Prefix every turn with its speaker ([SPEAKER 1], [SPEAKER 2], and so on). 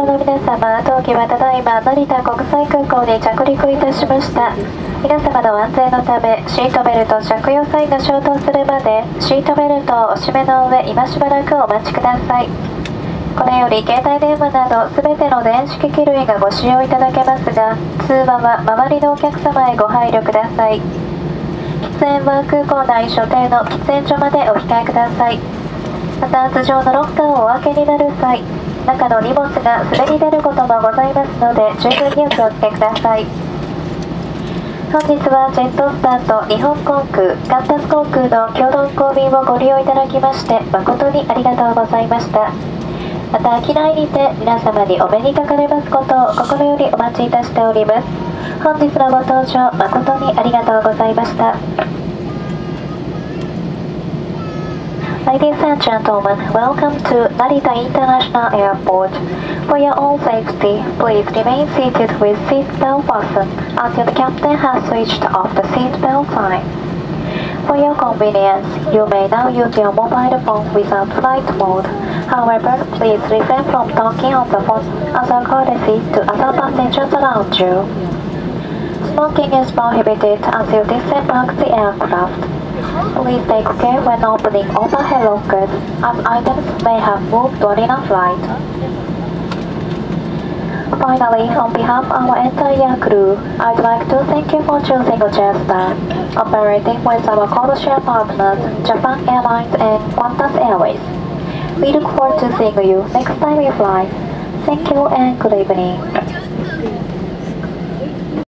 [SPEAKER 1] 乗の皆様、当機はただいま成田国際空港に着陸いたしました。皆様の安全のため、シートベルト着用サインが消灯するまで、シートベルトをお締めの上、今しばらくお待ちください。これより携帯電話など全ての電子機器類がご使用いただけますが、通話は周りのお客様へご配慮ください。喫煙は空港内所定の喫煙所までお控えください。また、頭上のロッカーをお開けになる際、中の荷物が滑り出ることもございますので十分にお気をつけください。本日はジェットスターと日本航空カンタス航空の共同航便をご利用いただきまして誠にありがとうございました。また機内にて皆様にお目にかかれますことを心よりお待ちいたしております。本日のご搭乗誠にありがとうございました。Ladies and gentlemen, welcome to Narita International Airport. For your own safety, please remain seated with seatbelt fastened until the captain has switched off the seatbelt sign. For your convenience, you may now use your mobile phone without flight mode. However, please refrain from talking on the phone as a courtesy to other passengers around you. Smoking is prohibited until disembark the aircraft. Please take care when opening overhead lockers, as items may have moved during a flight. Finally, on behalf of our entire crew, I'd like to thank you for choosing Jetstar, operating with our codeshare partners, Japan Airlines and Qantas Airways. We look forward to seeing you next time we fly. Thank you and good evening.